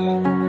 Thank